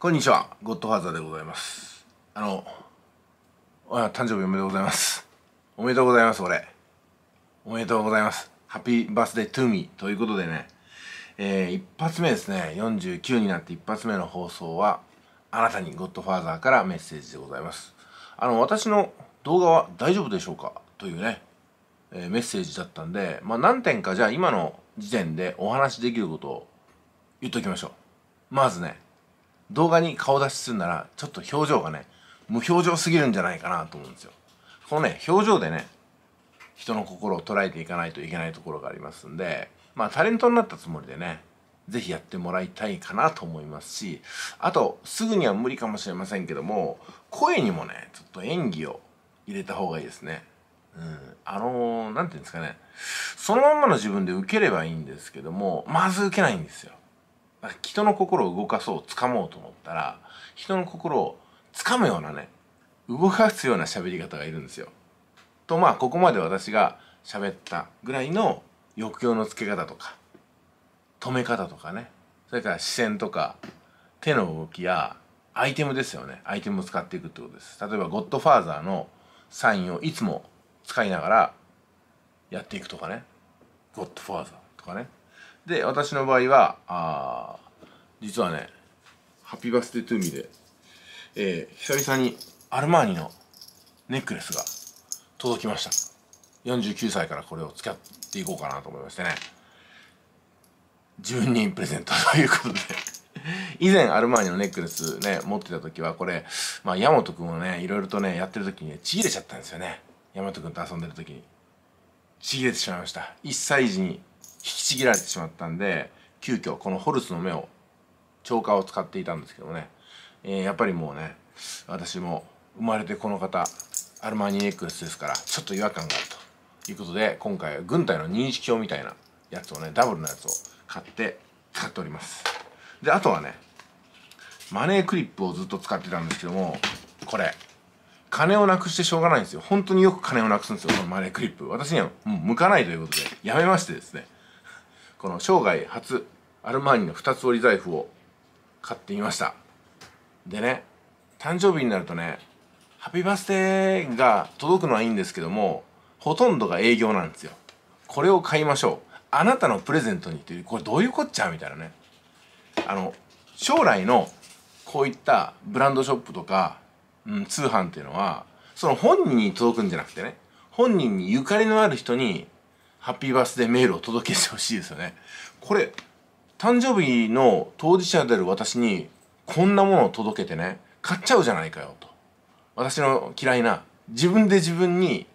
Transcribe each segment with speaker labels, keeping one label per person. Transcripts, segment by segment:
Speaker 1: こんにちは、ゴッドファーザーでございます。あの、あ誕生日おめでとうございます。おめでとうございます、俺。おめでとうございます。ハッピーバースデートゥーミーということでね、えー、一発目ですね、49になって一発目の放送は、あなたにゴッドファーザーからメッセージでございます。あの、私の動画は大丈夫でしょうか？というね、えーメッセージだったんで、まあ何点かじゃあ今の時点でお話しできることを言っときましょう。まずね、動画に顔出しするならちょっと表情がね無表情すぎるんじゃないかなと思うんですよ。このね表情でね人の心を捉えていかないといけないところがありますんでまあタレントになったつもりでね是非やってもらいたいかなと思いますしあとすぐには無理かもしれませんけども声にもねちょっと演技を入れた方がいいですね。うん。あの何、て言うんですかね。そのまんまの自分で受ければいいんですけどもまず受けないんですよ。人の心を動かそう掴もうと思ったら人の心を掴むようなね動かすような喋り方がいるんですよ。とまあここまで私が喋ったぐらいの抑揚のつけ方とか止め方とかね。それから視線とか手の動きやアイテムですよね。アイテムを使っていくってことです。例えばゴッドファーザーのサインをいつも使いながらやっていくとかね。ゴッドファーザーとかね。で私の場合はあ実はねハッピーバースデートゥーミーで、えー久々にアルマーニのネックレスが届きました。49歳からこれを使っていこうかなと思いましてね。自分にプレゼントということで。以前アルマーニのネックレスね持ってた時はこれまあ大和くんをねいろいろとねやってる時にねちぎれちゃったんですよね。大和くんと遊んでる時に。ちぎれてしまいました。1歳児に引きちぎられてしまったんで急遽このホルスの目をチョーカーを使っていたんですけどね、えーやっぱりもうね私も生まれてこの方アルマニネックレスですからちょっと違和感があると。いうことで今回は軍隊の認識表みたいなやつをねダブルのやつを買って使っております。であとはねマネークリップをずっと使ってたんですけどもこれ金をなくしてしょうがないんですよ。本当によく金をなくすんですよこのマネークリップ。私にはもう向かないということでやめましてですね。この生涯初アルマーニの二つ折り財布を買ってみました。でね誕生日になるとねハッピーバースデーが届くのはいいんですけどもほとんどが営業なんですよ。これを買いましょう。あなたのプレゼントにというこれどういうこっちゃみたいなね。あの将来のこういったブランドショップとか、うん、通販っていうのはその本人に届くんじゃなくてね本人にゆかりのある人にハッピーバースデーメールを届けてほしいですよね。これ誕生日の当事者である私にこんなものを届けてね買っちゃうじゃないかよと。私の嫌いな自分で自分に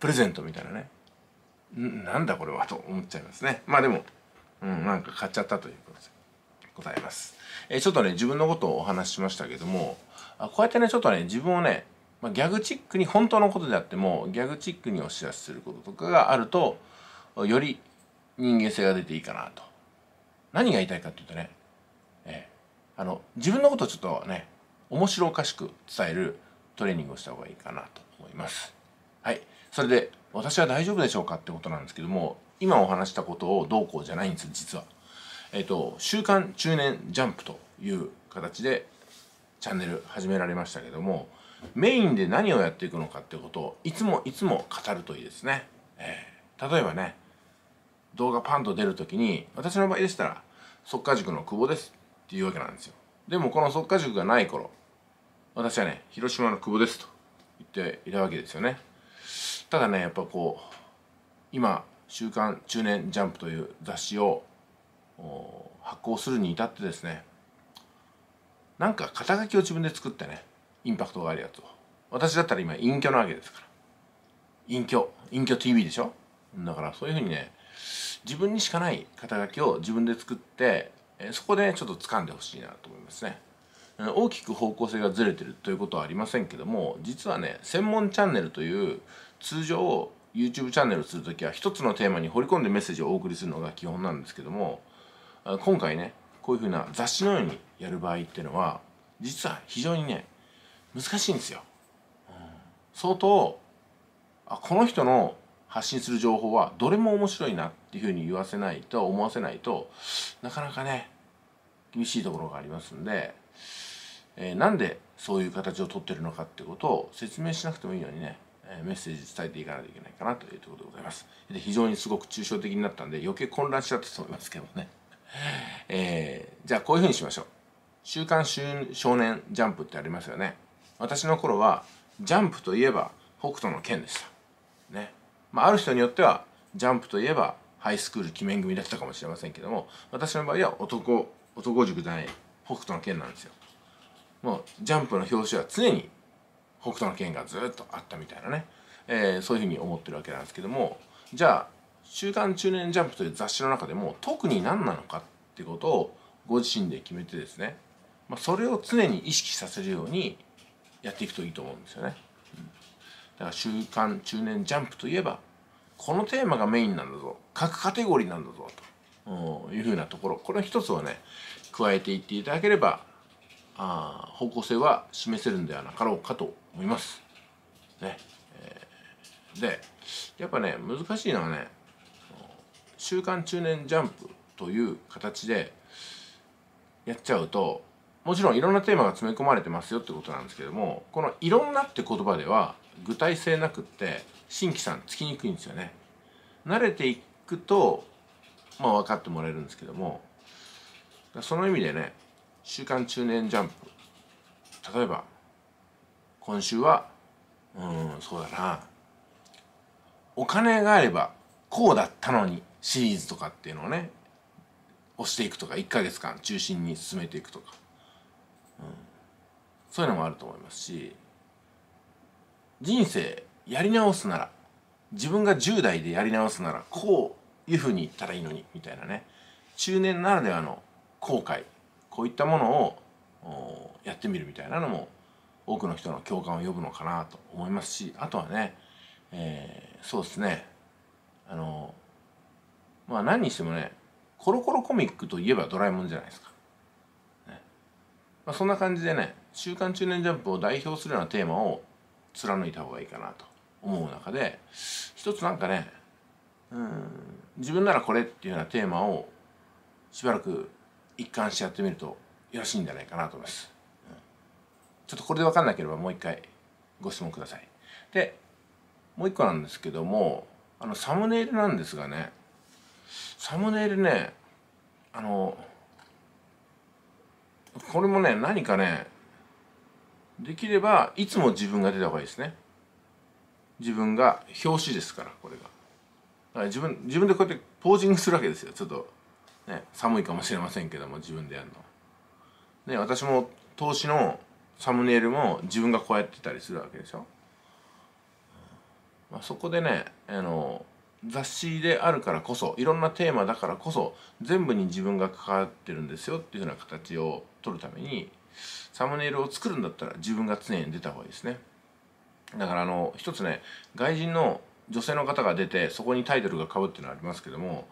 Speaker 1: プレゼントみたいなね。なんだこれはと思っちゃいますね。まあでもうんなんか買っちゃったということでございます、えーちょっとね自分のことをお話ししましたけどもあこうやってねちょっとね自分をね、まあ、ギャグチックに本当のことであってもギャグチックにお知らせすることとかがあるとより人間性が出ていいかなと。何が言いたいかっていうとね、えーあの自分のことをちょっとね面白おかしく伝えるトレーニングをした方がいいかなと思います。はい。それで私は大丈夫でしょうかってことなんですけども今お話したことをどうこうじゃないんです実は。えっ、と「週刊中年ジャンプ」という形でチャンネル始められましたけどもメインで何をやっていくのかっていうことをいつもいつも語るといいですね、えー例えばね動画パンと出る時に私の場合でしたら「速稼塾の久保です」っていうわけなんですよ。でもこの速稼塾がない頃私はね広島の久保ですと言っていたわけですよね。ただねやっぱこう今「週刊中年ジャンプ」という雑誌を発行するに至ってですねなんか肩書きを自分で作ってねインパクトがあるやつを。私だったら今隠居なわけですから。隠居。隠居 TV でしょ？だからそういうふうにね自分にしかない肩書きを自分で作ってそこでちょっと掴んでほしいなと思いますね。大きく方向性がずれてるということはありませんけども実はね専門チャンネルという通常 YouTube チャンネルをするときは一つのテーマに掘り込んでメッセージをお送りするのが基本なんですけども今回ねこういうふうな雑誌のようにやる場合っていうのは実は非常にね難しいんですよ。うん相当あこの人の発信する情報はどれも面白いなっていうふうに言わせないと思わせないとなかなかね厳しいところがありますんでえー、なんでそういう形をとってるのかってことを説明しなくてもいいようにねメッセージ伝えていかないといけないかなというところでございます。で非常にすごく抽象的になったんで余計混乱しちゃったと思いますけどね。えー、じゃあこういうふうにしましょう。週刊少年ジャンプってありますよね。私の頃はジャンプといえば北斗の拳でした。ね。まあ、ある人によってはジャンプといえばハイスクール鬼面組だったかもしれませんけども私の場合は男男塾じゃない北斗の拳なんですよ。もうジャンプの表紙は常に北斗の拳がずっとあったみたいなね、えー、そういうふうに思ってるわけなんですけどもじゃあ「週刊中年ジャンプ」という雑誌の中でも特に何なのかってことをご自身で決めてですね、まあ、それを常に意識させるようにやっていくといいと思うんですよね。だから「週刊中年ジャンプ」といえばこのテーマがメインなんだぞ。各カテゴリーなんだぞと。いうふうなところ。これ一つをね加えていっていただければあ方向性は示せるんではなかろうかと思います。ね、でやっぱね難しいのはね「週刊中年ジャンプ」という形でやっちゃうともちろんいろんなテーマが詰め込まれてますよってことなんですけどもこの「いろんな」って言葉では具体性なくって新規さんつきにくいんですよね。慣れていくとまあ分かってもらえるんですけどもその意味でね「週刊中年ジャンプ」例えば今週はうんそうだな。お金があればこうだったのにシリーズとかっていうのをね押していくとか1ヶ月間中心に進めていくとか、そういうのもあると思いますし人生やり直すなら自分が10代でやり直すならこういうふうに言ったらいいのにみたいなね。中年ならではの後悔こういったものをやってみるみたいなのも多くの人の共感を呼ぶのかなと思いますしあとはね、えー、そうですね。あのまあ何にしてもねコロコロコミックといえばドラえもんじゃないですか。ね。まあ、そんな感じでね「週刊中年ジャンプ」を代表するようなテーマを貫いた方がいいかなと思う中で一つなんかねうん自分ならこれっていうようなテーマをしばらく一貫してやってみるとよろしいんじゃないかなと思います。ちょっとこれで分かんなければもう一回ご質問ください。でもう一個なんですけどもあのサムネイルなんですがねサムネイルねあのこれもね何かねできればいつも自分が出た方がいいですね。自分が表紙ですからこれが。だから自分自分でこうやってポージングするわけですよ。ちょっとね寒いかもしれませんけども自分でやるの。ね私も投資のサムネイルも自分がこうやってたりするわけでしょ、まあ、そこでねあの雑誌であるからこそいろんなテーマだからこそ全部に自分が関わってるんですよっていうような形を取るためにサムネイルを作るんだったら自分が常に出た方がいいですね。だからあの一つね外人の女性の方が出てそこにタイトルがかぶっていうのはありますけども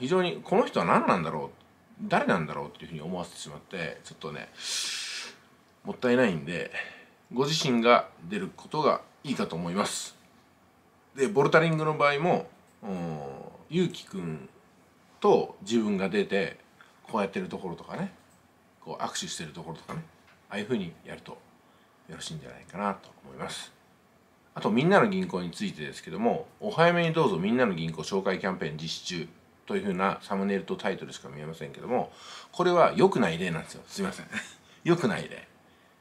Speaker 1: 非常にこの人は何なんだろう誰なんだろうっていうふうに思わせてしまってちょっとねもったいないんでご自身が出ることがいいかと思います。でボルタリングの場合もゆうきくんと自分が出てこうやってるところとかねこう握手してるところとかねああいうふうにやるとよろしいんじゃないかなと思います。あとみんなの銀行についてですけどもお早めにどうぞみんなの銀行紹介キャンペーン実施中というふうなサムネイルとタイトルしか見えませんけどもこれは良くない例なんですよ。すいません。良くない例。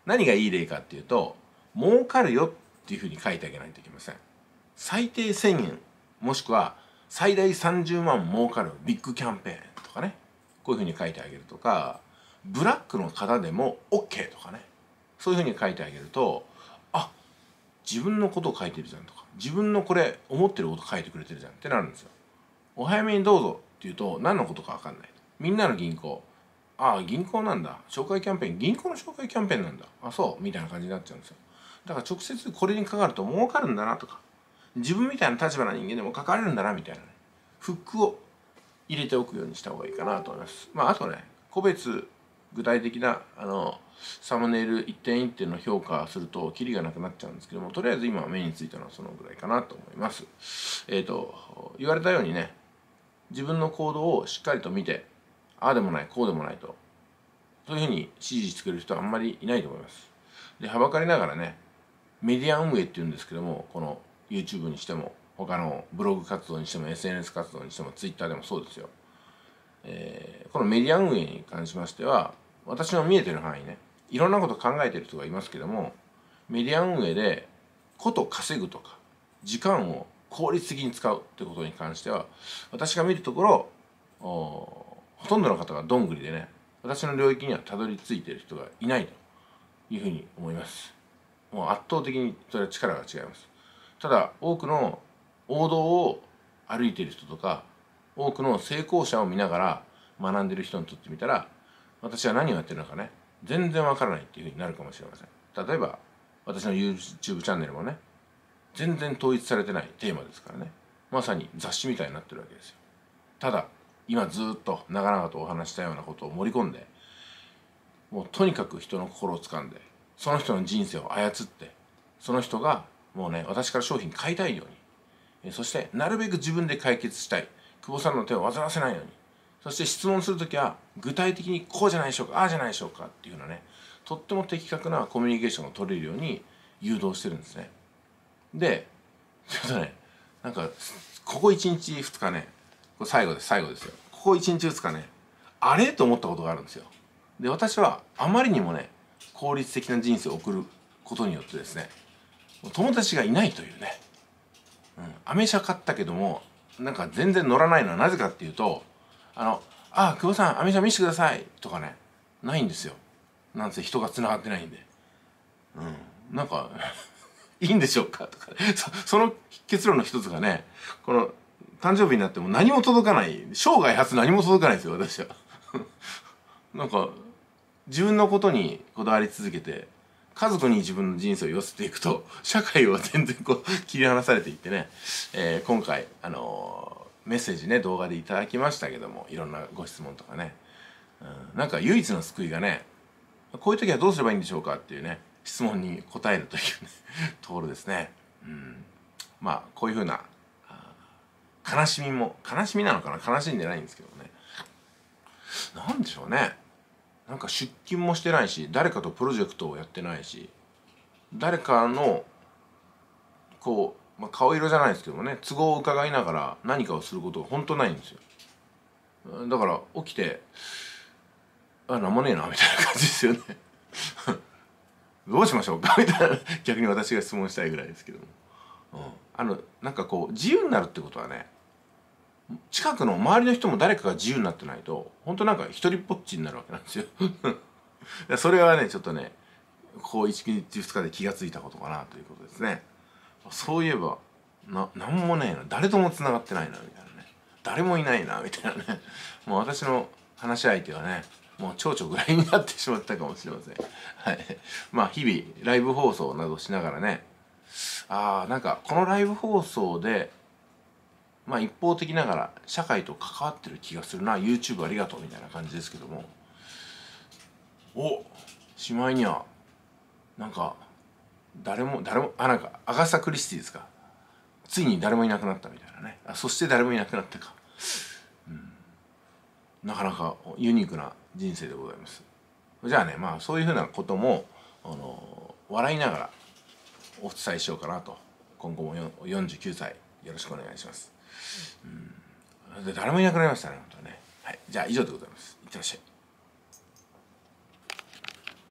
Speaker 1: 何がいい例かっていうと儲かるよっていうふうに書いてあげないといけません。最低1000円もしくは最大30万儲かるビッグキャンペーンとかねこういうふうに書いてあげるとかブラックの方でも OK とかね。そういうふうに書いてあげるとあ自分のことを書いてるじゃんとか自分のこれ思ってること書いてくれてるじゃんってなるんですよ。お早めにどうぞっていうと何のことか分かんない。みんなの銀行ああ銀行なんだ。紹介キャンペーン銀行の紹介キャンペーンなんだ。あそうみたいな感じになっちゃうんですよ。だから直接これにかかると儲かるんだなとか自分みたいな立場の人間でも関われるんだなみたいなねフックを入れておくようにした方がいいかなと思います。まああとね個別具体的なあのサムネイル一点一点の評価するとキリがなくなっちゃうんですけどもとりあえず今目についたのはそのぐらいかなと思います。えっ、ー、と言われたようにね自分の行動をしっかりと見てああでもないこうでもないとそういうふうに支持してくれる人はあんまりいないと思います。ではばかりながらねメディア運営っていうんですけどもこの YouTube にしても他のブログ活動にしても SNS 活動にしても Twitter でもそうですよ、えー、このメディア運営に関しましては私の見えてる範囲ね。いろんなこと考えてる人がいますけどもメディア運営でこと稼ぐとか時間を効率的に使うってことに関しては私が見るところほとんどの方がどんぐりでね私の領域にはたどり着いてる人がいないというふうに思います。もう圧倒的にそれは力が違います。ただ多くの王道を歩いてる人とか多くの成功者を見ながら学んでる人にとってみたら私は何をやってるのかね全然わからないっていうふうになるかもしれません。例えば私の YouTube チャンネルもね全然統一されてないテーマですからね。まさに雑誌みたいになってるわけですよ。ただ今ずっと長々とお話したようなことを盛り込んでもうとにかく人の心をつかんでその人の人生を操ってその人がもうね私から商品買いたいようにそしてなるべく自分で解決したい久保さんの手を煩わせないようにそして質問する時は具体的にこうじゃないでしょうかああじゃないでしょうかっていうのねとっても的確なコミュニケーションが取れるように誘導してるんですね。でちょっとねなんかここ1日2日ねこれ最後です最後ですよ。ここ1日2日ねあれ？と思ったことがあるんですよ。で私はあまりにもね効率的な人生を送ることによってですね友達がいないというね、うん、アメ車買ったけどもなんか全然乗らないのはなぜかっていうとあの「あ久保さんアメ車見せてください」とかね。ないんですよ。なんせ人が繋がってないんで。うん。なんか いいんでしょうか？とか、そその結論の一つがねこの誕生日になっても何も届かない。生涯初何も届かないですよ私は。なんか自分のことにこだわり続けて家族に自分の人生を寄せていくと社会は全然こう切り離されていってね、えー、今回あのー、メッセージね動画でいただきましたけどもいろんなご質問とかね、うん、なんか唯一の救いがねこういう時はどうすればいいんでしょうかっていうね質問に答えるという、ね、ところですね。うん、まあこういうふうな悲しみも悲しみなのかな？悲しんでないんですけどね。何でしょうね。なんか出勤もしてないし誰かとプロジェクトをやってないし誰かのこう、まあ、顔色じゃないですけどもね都合を伺いながら何かをすることが本当ないんですよ。だから起きてあなんもねえなみたいな感じですよね。どうしましょうか？みたいな。逆に私が質問したいぐらいですけども、うん、あのなんかこう自由になるってことはね近くの周りの人も誰かが自由になってないと本当なんか一人っぽっちになるわけなんですよ。それはねちょっとねこう1日2日で気が付いたことかなということですね。そういえばな何もねえな誰とも繋がってないなみたいなね。誰もいないなみたいなね。もう私の話し相手はねもう蝶々ぐらいになってしまったかもしれません。はい。まあ日々ライブ放送などしながらねああなんかこのライブ放送でまあ一方的ながら社会と関わってる気がするな。YouTube ありがとうみたいな感じですけども。おしまいにはなんか誰も誰もあなんかアガサ・クリスティですか？ついに誰もいなくなったみたいなね。あそして誰もいなくなったか、うん、なかなかユニークな人生でございます。じゃあねまあそういうふうなこともあの笑いながらお伝えしようかなと。今後も49歳よろしくお願いします、うん、で誰もいなくなりましたね本当ね。はい。じゃあ以上でございます。いってらっしゃい。